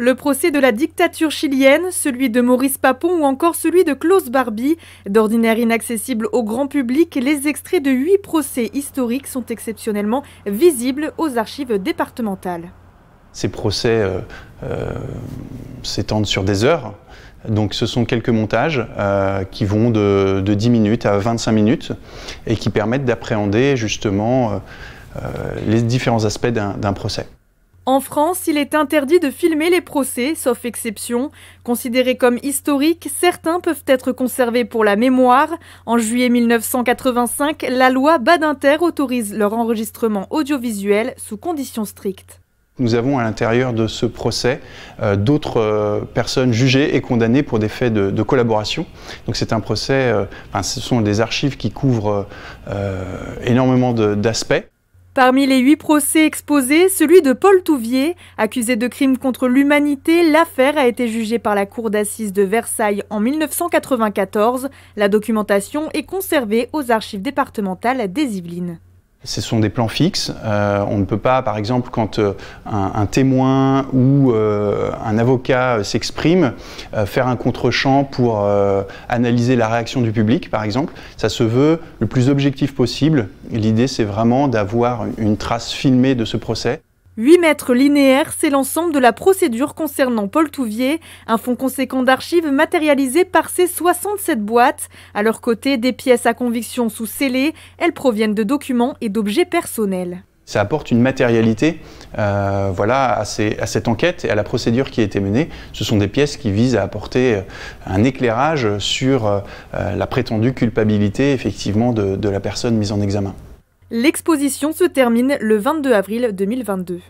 Le procès de la dictature chilienne, celui de Maurice Papon ou encore celui de Klaus Barbie, d'ordinaire inaccessible au grand public, les extraits de huit procès historiques sont exceptionnellement visibles aux archives départementales. Ces procès euh, euh, s'étendent sur des heures, donc ce sont quelques montages euh, qui vont de, de, 10 minutes à 25 minutes et qui permettent d'appréhender justement les différents aspects d'un procès. En France, il est interdit de filmer les procès, sauf exception. Considérés comme historiques, certains peuvent être conservés pour la mémoire. En juillet 1985, la loi Badinter autorise leur enregistrement audiovisuel sous conditions strictes. Nous avons à l'intérieur de ce procès euh, d'autres euh, personnes jugées et condamnées pour des faits de, collaboration. Donc c'est un procès, euh, ce sont des archives qui couvrent énormément d'aspects. Parmi les huit procès exposés, celui de Paul Touvier, accusé de crimes contre l'humanité, l'affaire a été jugée par la cour d'assises de Versailles en 1994. La documentation est conservée aux archives départementales des Yvelines. Ce sont des plans fixes. Euh, on ne peut pas, par exemple, quand euh, un, témoin ou euh, un avocat s'exprime, faire un contre-champ pour analyser la réaction du public, par exemple. Ça se veut le plus objectif possible. L'idée, c'est vraiment d'avoir une trace filmée de ce procès. 8 mètres linéaires, c'est l'ensemble de la procédure concernant Paul Touvier, un fonds conséquent d'archives matérialisé par ses 67 boîtes. À leur côté, des pièces à conviction sous scellées, elles proviennent de documents et d'objets personnels. Ça apporte une matérialité euh, voilà, à, cette enquête et à la procédure qui a été menée. Ce sont des pièces qui visent à apporter euh, un éclairage sur euh, la prétendue culpabilité effectivement de la personne mise en examen. L'exposition se termine le 22 avril 2022.